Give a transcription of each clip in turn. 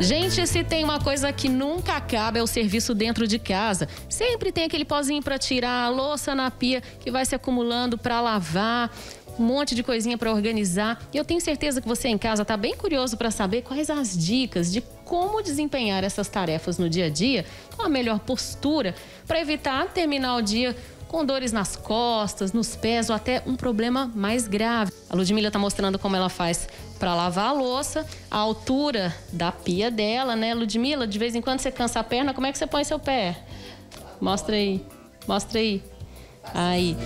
Gente, se tem uma coisa que nunca acaba é o serviço dentro de casa. Sempre tem aquele pozinho para tirar, a louça na pia que vai se acumulando para lavar, um monte de coisinha para organizar. E eu tenho certeza que você em casa está bem curioso para saber quais as dicas de como desempenhar essas tarefas no dia a dia com a melhor postura para evitar terminar o dia com dores nas costas, nos pés ou até um problema mais grave. A Ludmilla está mostrando como ela faz para lavar a louça, a altura da pia dela, né, Ludmilla? De vez em quando você cansa a perna, como é que você põe seu pé? Mostra aí, mostra aí. Aí.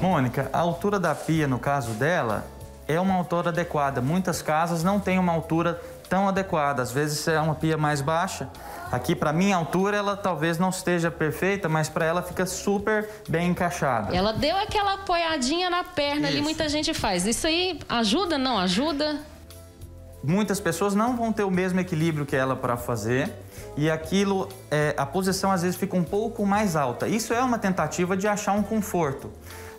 Mônica, a altura da pia, no caso dela, é uma altura adequada. Muitas casas não têm uma altura tão adequada. Às vezes é uma pia mais baixa. Aqui, para minha altura, ela talvez não esteja perfeita, mas para ela fica super bem encaixada. Ela deu aquela apoiadinha na perna Isso. ali, muita gente faz. Isso aí ajuda? Não ajuda? Muitas pessoas não vão ter o mesmo equilíbrio que ela para fazer e aquilo, é, a posição às vezes fica um pouco mais alta. Isso é uma tentativa de achar um conforto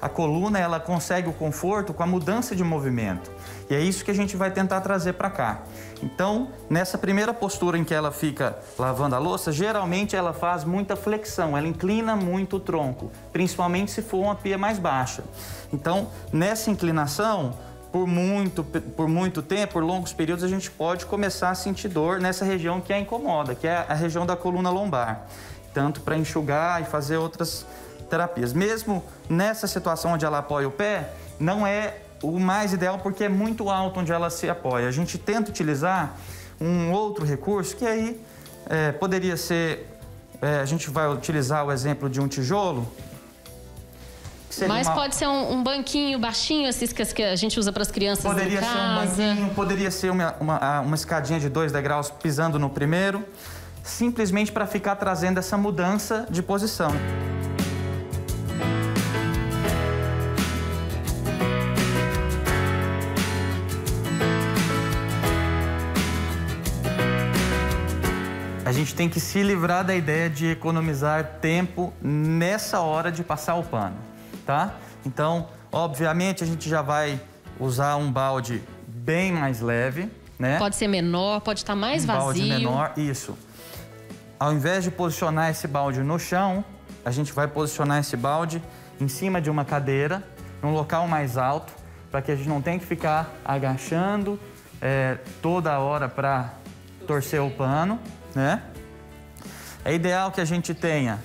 a coluna ela consegue o conforto com a mudança de movimento. E é isso que a gente vai tentar trazer para cá. Então, nessa primeira postura em que ela fica lavando a louça, geralmente ela faz muita flexão, ela inclina muito o tronco, principalmente se for uma pia mais baixa. Então, nessa inclinação, por muito, por muito tempo, por longos períodos, a gente pode começar a sentir dor nessa região que a incomoda, que é a região da coluna lombar. Tanto para enxugar e fazer outras terapias. Mesmo nessa situação onde ela apoia o pé, não é o mais ideal porque é muito alto onde ela se apoia. A gente tenta utilizar um outro recurso que aí é, poderia ser. É, a gente vai utilizar o exemplo de um tijolo. Mas uma... pode ser um, um, banquinho baixinho, esses que a gente usa para as crianças poderia em casa. Poderia ser um banquinho, poderia ser uma, uma, uma escadinha de dois degraus pisando no primeiro, simplesmente para ficar trazendo essa mudança de posição. a gente tem que se livrar da ideia de economizar tempo nessa hora de passar o pano, tá? Então, obviamente, a gente já vai usar um balde bem mais leve, né? Pode ser menor, pode estar mais um vazio. balde menor, isso. Ao invés de posicionar esse balde no chão, a gente vai posicionar esse balde em cima de uma cadeira, num local mais alto, para que a gente não tenha que ficar agachando é, toda hora para torcer o pano né? É ideal que a gente tenha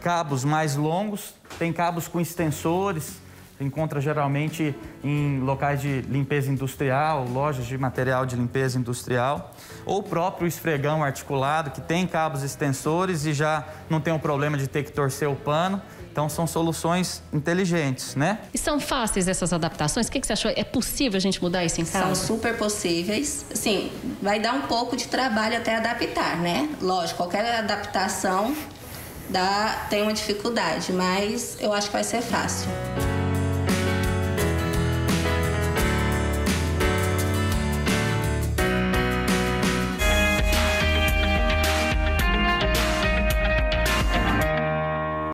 cabos mais longos, tem cabos com extensores, encontra geralmente em locais de limpeza industrial, lojas de material de limpeza industrial, ou o próprio esfregão articulado, que tem cabos extensores e já não tem o problema de ter que torcer o pano. Então são soluções inteligentes, né? E são fáceis essas adaptações? O que, que você achou? É possível a gente mudar isso em casa? São super possíveis. Sim, vai dar um pouco de trabalho até adaptar, né? Lógico, qualquer adaptação dá, tem uma dificuldade, mas eu acho que vai ser fácil.